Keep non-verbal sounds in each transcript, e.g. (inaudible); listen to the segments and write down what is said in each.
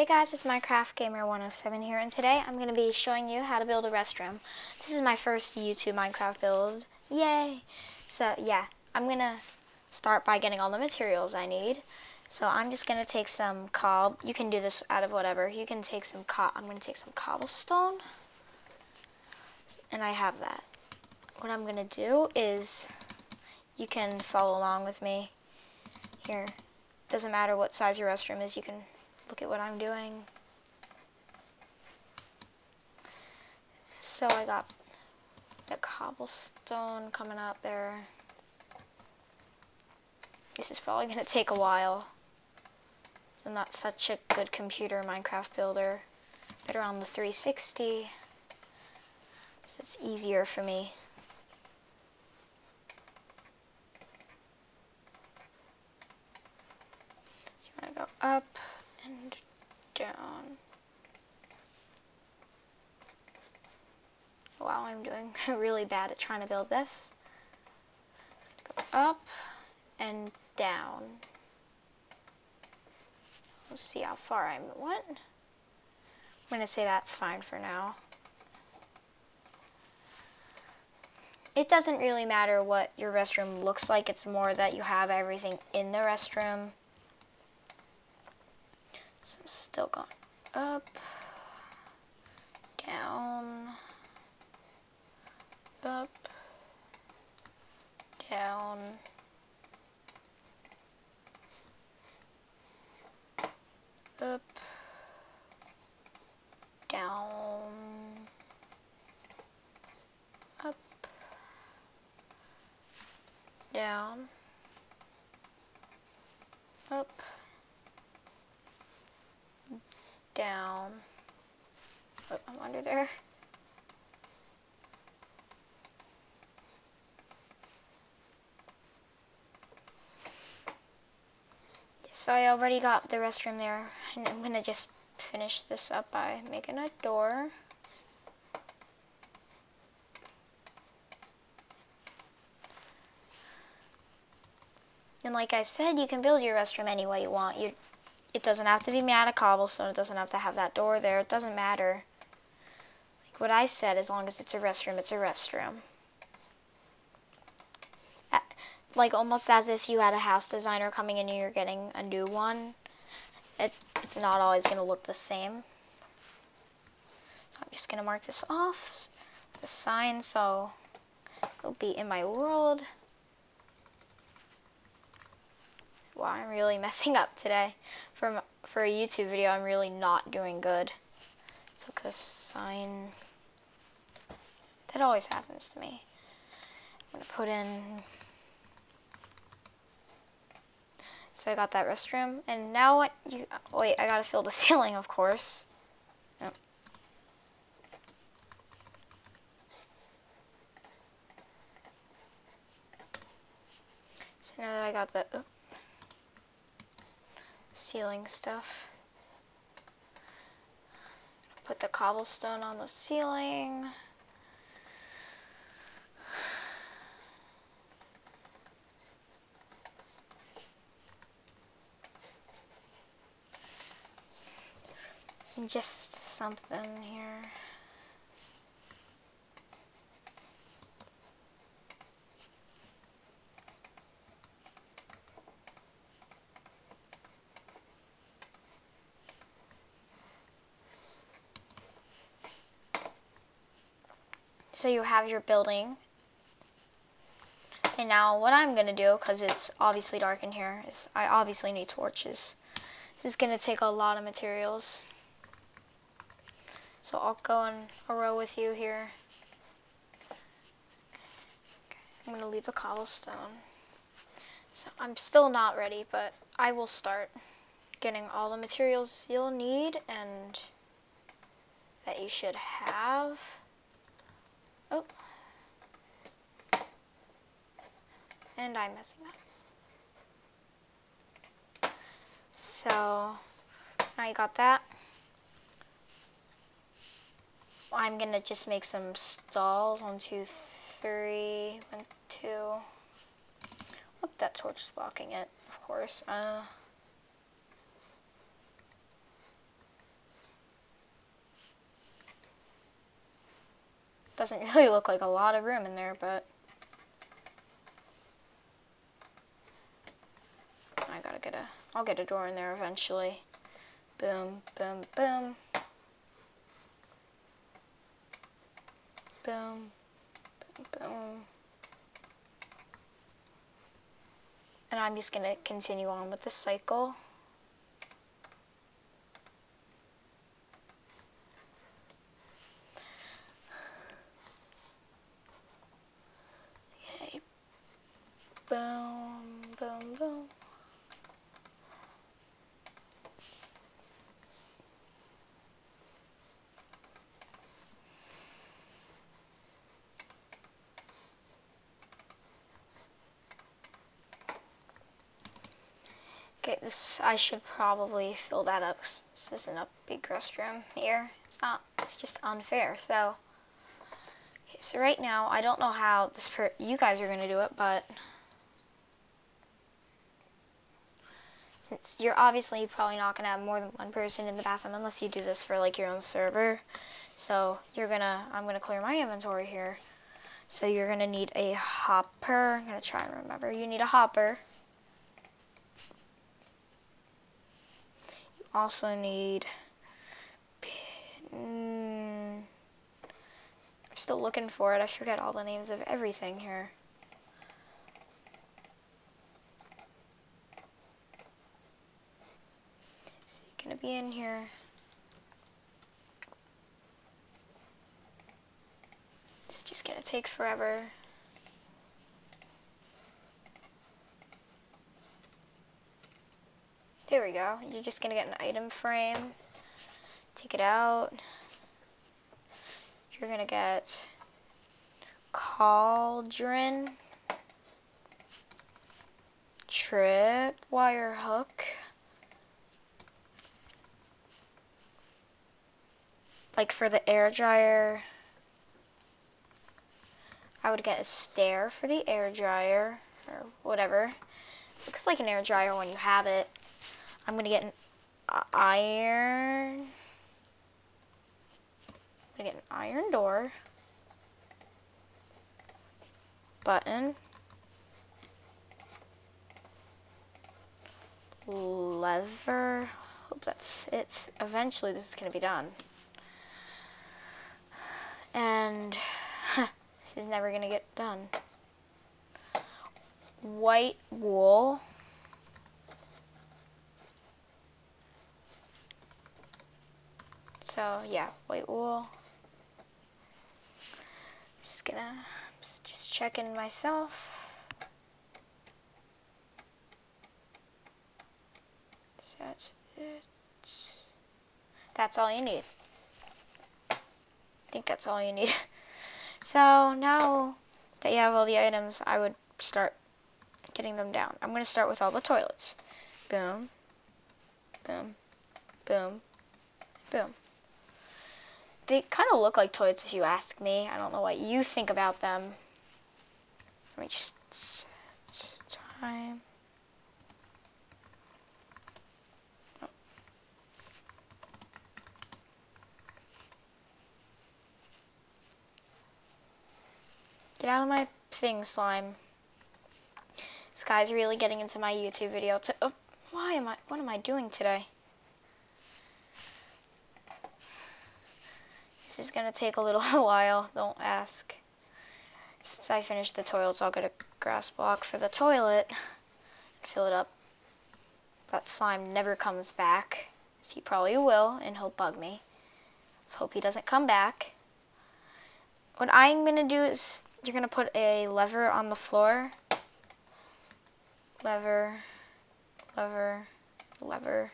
Hey guys, it's Minecraft Gamer 107 here, and today I'm going to be showing you how to build a restroom. This is my first YouTube Minecraft build. Yay! So yeah, I'm going to start by getting all the materials I need. So I'm just going to take some cob. You can do this out of whatever. You can take some co I'm going to take some cobblestone, and I have that. What I'm going to do is, you can follow along with me here. Doesn't matter what size your restroom is, you can look at what I'm doing. So I got the cobblestone coming up there. This is probably going to take a while. I'm not such a good computer Minecraft builder. Better on the 360. So it's easier for me. You want to go up and down. Wow, I'm doing (laughs) really bad at trying to build this. Go up and down. Let's see how far I'm, what? I'm going to say that's fine for now. It doesn't really matter what your restroom looks like, it's more that you have everything in the restroom. So I'm still going up, down, up, down, up, down, up, down, up, down. Oh, I'm under there. So I already got the restroom there, and I'm gonna just finish this up by making a door. And like I said, you can build your restroom any way you want. You, it doesn't have to be made out of cobblestone. It doesn't have to have that door there. It doesn't matter. Like what I said, as long as it's a restroom, it's a restroom. Like almost as if you had a house designer coming in and you're getting a new one. It, it's not always going to look the same. So I'm just going to mark this off, the sign, so it'll be in my world. Wow, I'm really (laughs) messing up today. For, for a YouTube video, I'm really not doing good. So this sign, that always happens to me. I'm going to put in, so I got that restroom. And now what you, wait, I got to fill the (laughs) ceiling, of course. So now that I got the, ceiling stuff. Put the cobblestone on the ceiling. Just something here. So you have your building. And now what I'm going to do, because it's obviously dark in here, is I obviously need torches. This is going to take a lot of materials. So I'll go in a row with you here. I'm going to leave the cobblestone. So I'm still not ready, but I will start getting all the materials you'll need and that you should have. Oh. And I'm messing up. So, now you got that. I'm gonna just make some stalls. One, two, three. One, two. Look, that torch is blocking it, of course. Uh, doesn't (laughs) really look like a lot of room in there, but I gotta get a, I'll get a door in there eventually. Boom, boom, boom. Boom, boom, boom. And I'm just gonna continue on with the cycle. Boom, boom, boom. Okay, this I should probably fill that up. This isn't a big restroom here. It's not. It's just unfair. So, okay, so right now I don't know how this per you guys are gonna do it, but since you're obviously probably not going to have more than one person in the bathroom unless you do this for like your own server. So you're going to, I'm going to clear my inventory here. So you're going to need a hopper. I'm going to try and remember. You need a hopper. Also need, I'm still looking for it. I forget all the names of everything here. Is here. gonna be in here. It's just gonna take forever. There we go. You're just gonna get an item frame. Take it out. You're gonna get cauldron, trip wire hook. like for the air dryer, I would get a stair for the air dryer or whatever. Looks like an air dryer when you have it. I'm gonna get an iron. I'm gonna get an iron door button. Lever. Hope that's it. Eventually, this is gonna be done and (laughs) this is never going to get done. White wool. So yeah, white wool. Just gonna just checking myself. that's it. That's all you need. I think that's all you need. (laughs) so now that you have all the items, I would start getting them down. I'm going to start with all the toilets. Boom, boom, boom, boom. They kind of look like toilets if you ask me. I don't know what you think about them. Let me just set time. Get out of my thing, slime. This guy's really getting into my YouTube video. To oh, why am I? What am I doing today? Is gonna take a little (laughs) while. Don't ask. Since I finished the toilets, I'll get a grass block for the toilet. Fill it up. That slime never comes back. He probably will, and he'll bug me. Let's hope he doesn't come back. What I'm gonna do is you're going to put a lever on the floor. Lever, lever, lever.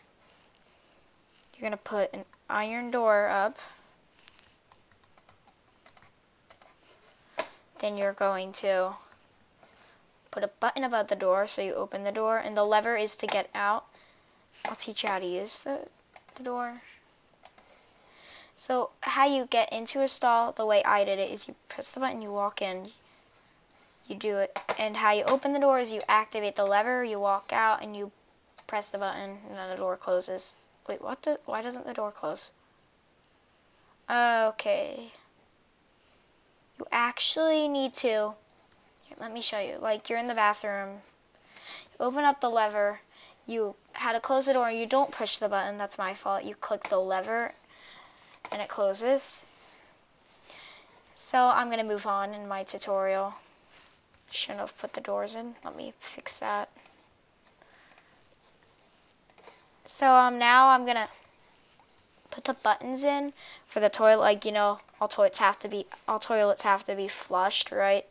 You're going to put an iron door up. Then you're going to put a button above the door so you open the door. And the lever is to get out. I'll teach you how to use the, the door. So how you get into a stall, the way I did it, is you press the button, you walk in, you do it. And how you open the door is you activate the lever, you walk out, and you press the button, and then the door closes. Wait, what? The, why doesn't the door close? Okay. You actually need to, here, let me show you, like you're in the bathroom, you open up the lever, you had to close the door, you don't push the button, that's my fault, you click the lever and it closes. So I'm going to move on in my tutorial. Shouldn't have put the doors in, let me fix that. So um, now I'm going to put the buttons in for the toilet. Like, you know, all toilets have to be, all toilets have to be flushed, right?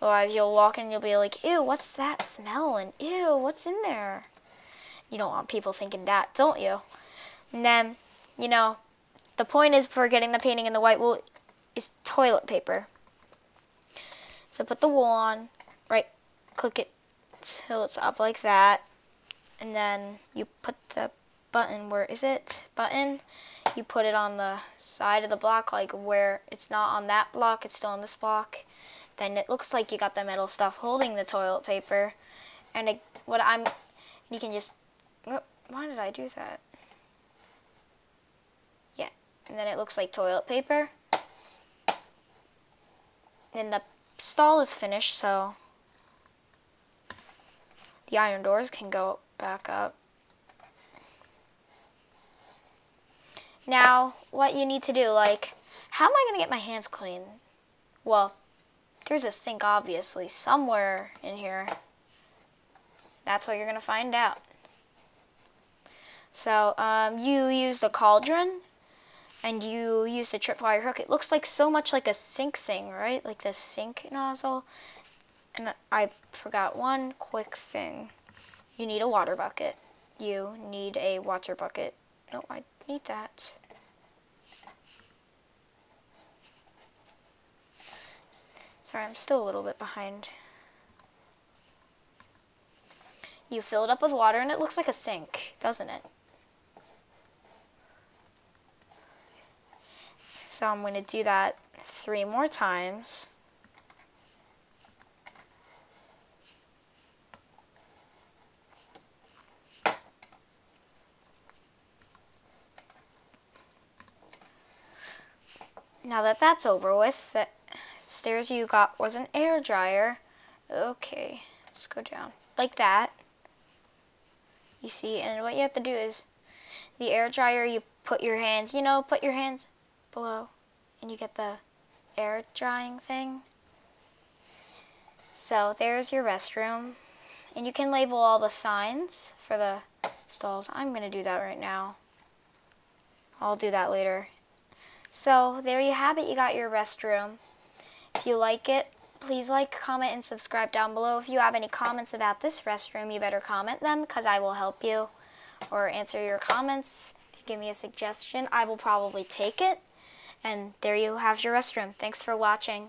Otherwise, you'll walk in and you'll be like, ew, what's that smell? And ew, what's in there? You don't want people thinking that, don't you? And then, you know, the point is for getting the painting in the white wool is toilet paper. So put the wool on, right, click it till it's up like that. And then you put the button, where is it? Button. You put it on the side of the block, like where it's not on that block, it's still on this block. Then it looks like you got the metal stuff holding the toilet paper. And it, what I'm, you can just, why did I do that? Yeah, and then it looks like toilet paper. And the stall is finished, so the iron doors can go back up. Now, what you need to do, like, how am I going to get my hands clean? Well, there's a sink, obviously, somewhere in here. That's what you're going to find out. So, um, you use the cauldron, and you use the tripwire hook. It looks like so much like a sink thing, right? Like the sink nozzle. And I forgot one quick thing. You need a water bucket. You need a water bucket. No, I need that. Sorry, I'm still a little bit behind. You fill it up with water and it looks like a sink, doesn't it? So I'm going to do that three more times. Now that that's over with, the stairs you got was an air dryer. Okay, let's go down. Like that. You see, and what you have to do is, the air dryer, you put your hands, you know, put your hands below, and you get the air drying thing. So there's your restroom. And you can label all the signs for the stalls. I'm going to do that right now. I'll do that later. So there you have it. You got your restroom. If you like it, please like, comment, and subscribe down below. If you have any comments about this restroom, you better comment them because I will help you or answer your comments. If you give me a suggestion, I will probably take it. And there you have your restroom. Thanks for watching.